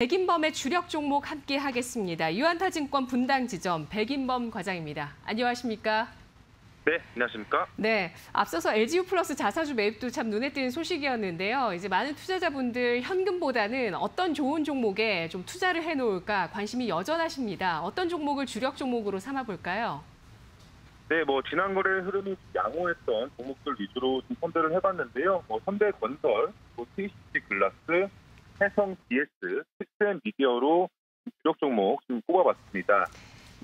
백인범의 주력 종목 함께 하겠습니다. 유한타증권 분당 지점 백인범 과장입니다. 안녕하십니까? 네, 안녕하십니까? 네, 앞서서 LGU 플러스 자사주 매입도 참 눈에 띄는 소식이었는데요. 이제 많은 투자자분들 현금보다는 어떤 좋은 종목에 좀 투자를 해놓을까 관심이 여전하십니다. 어떤 종목을 주력 종목으로 삼아볼까요? 네, 뭐 지난 거래 흐름이 양호했던 종목들 위주로 좀 선별을 해봤는데요. 뭐 현대건설, 뭐 TCC 글라스, 해성 DS, 시스템 미디어로 주력 종목 좀 꼽아봤습니다.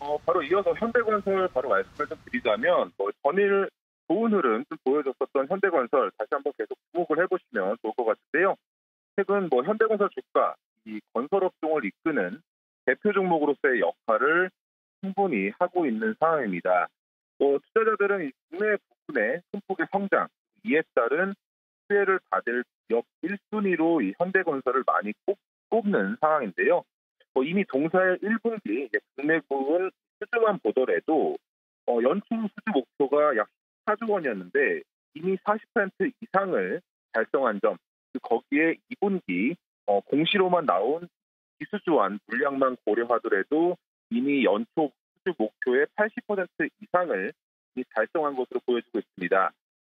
어, 바로 이어서 현대건설 바로 말씀을 좀 드리자면 뭐 전일 좋은 흐름 좀 보여줬었던 현대건설 다시 한번 계속 주목을 해보시면 좋을 것 같은데요. 최근 뭐 현대건설 주가 이 건설업종을 이끄는 대표 종목으로서의 역할을 충분히 하고 있는 상황입니다. 뭐 투자자들은 이 국내 부분의 큰 폭의 성장 이에 따른 수혜를 받을 기업 1순위로 이 현대건설을 많이 꼽, 꼽는 상황인데요. 뭐 이미 동사의 1분기 국내 부분 수주만 보더라도 어, 연초 수주 목표가 약 4조 원이었는데 이미 40% 이상을 달성한 점, 그 거기에 2분기 어, 공시로만 나온 기수주한 물량만 고려하더라도 이미 연초 수주 목표의 80% 이상을 달성한 것으로 보여지고 있습니다.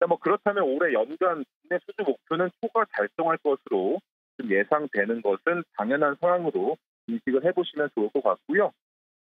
뭐 그렇다면 올해 연간 국내 수주 목표는 초과 달성할 것으로 좀 예상되는 것은 당연한 상황으로 인식을 해보시면 좋을 것 같고요.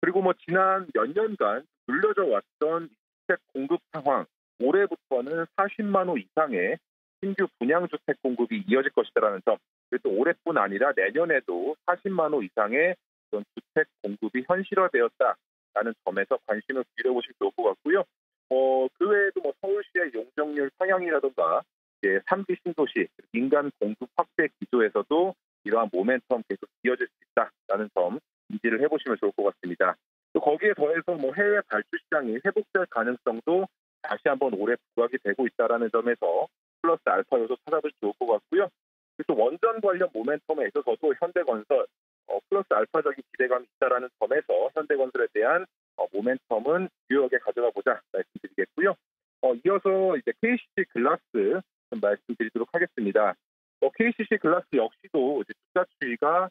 그리고 뭐 지난 몇 년간 눌려져 왔던 주택 공급 상황, 올해부터는 40만 호 이상의 신규 분양 주택 공급이 이어질 것이라는 점, 또 올해뿐 아니라 내년에도 40만 호 이상의 그런 주택 공급이 현실화되었다라는 점에서 관심을 기울여보시면 좋을 것 같고요. 어, 그 외에도 뭐 서울시의 용적률 상향이라든가 이제 3기 신도시 민간 공급 확대 기조에서도 이러한 모멘텀 계속 이어질 수 있다라는 점 인지를 해보시면 좋을 것 같습니다. 또 거기에 더해서 뭐 해외 발주 시장이 회복될 가능성도 다시 한번 올해 부각이 되고 있다라는 점에서 플러스 알파 요소 찾아볼 좋을 것 같고요. 그리고 원전 관련 모멘텀에 있어서도 현대건설 어, 플러스 알파적인 기대감이 있다라는 점에서 현대건설에 대한 어, 모멘텀은 유효하게 가져가 보자 말씀드리겠고요. 어, 이어서 이제 KCC 글라스 좀 말씀드리도록 하겠습니다. 어, KCC 글라스 역시도 이제 투자 추이가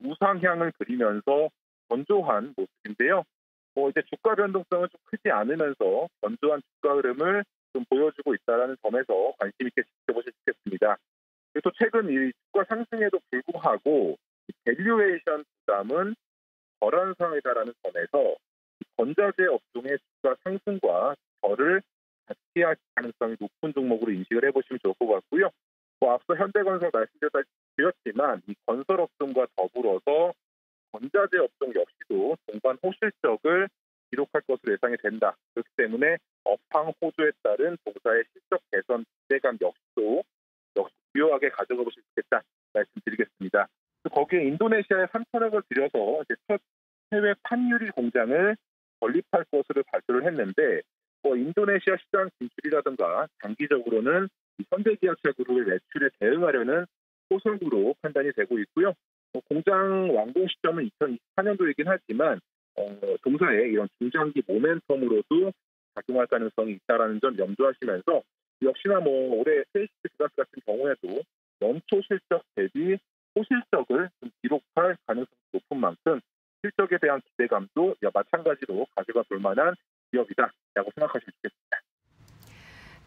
우상향을 그리면서 건조한 모습인데요. 어, 이제 주가 변동성은 좀 크지 않으면서 건조한 주가 흐름을 좀 보여주고 있다는 점에서 관심 있게 지켜보시면 좋겠습니다. 그리고 또 최근 이 주가 상승에도 불구하고 밸류에이션 부담은 덜한 상황이다라는 점에서 건자재 업종의 주가 상승과 결을 같이 할 가능성이 높은 종목으로 인식을 해보시면 좋을 것 같고요. 뭐 앞서 현대건설 말씀드렸지만 이 건설 업종과 더불어서 건자재 업종 역시도 동반 호실적을 기록할 것으로 예상이 된다. 그렇기 때문에 업황 호조에 따른 동사의 실적 개선 기대감 역시도 역시 유효하게 가져가 보실 수 있겠다 말씀드리겠습니다. 거기에 인도네시아에 3천억을 들여서 이제 첫 해외 판유리 공장을 건립할 것으로 발표를 했는데 뭐 인도네시아 시장 진출이라든가 장기적으로는 현대기아차 그룹의 매출에 대응하려는 소속으로 판단이 되고 있고요. 뭐 공장 완공 시점은 2024년도이긴 하지만 어, 동사의 이런 중장기 모멘텀으로도 작용할 가능성이 있다는 점 염두하시면서 역시나 뭐 올해 페이스트 기가스 같은 경우에도 연초 실적 대비 호실적을 좀 기록할 가능성이 높은 만큼 실적에 대한 기대감도 마찬가지로 가져가 볼 만한 기업이다라고 생각하시면 좋겠습니다.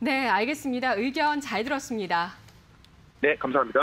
네, 알겠습니다. 의견 잘 들었습니다. 네, 감사합니다.